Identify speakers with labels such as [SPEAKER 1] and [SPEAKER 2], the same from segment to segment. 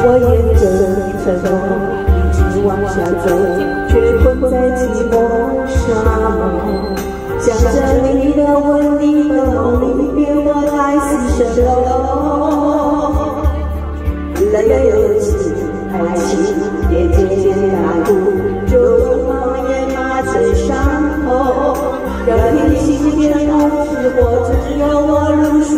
[SPEAKER 1] 我沿着城路一直往下走，却困在寂寞沙漠。想着你的吻，你的梦，里，变得太似蜃楼。泪流尽，爱情也渐渐大度，就用谎言麻醉伤口，让平心变成是火，只有我露宿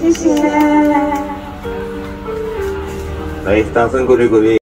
[SPEAKER 1] 谢谢。
[SPEAKER 2] 来掌声鼓励鼓励。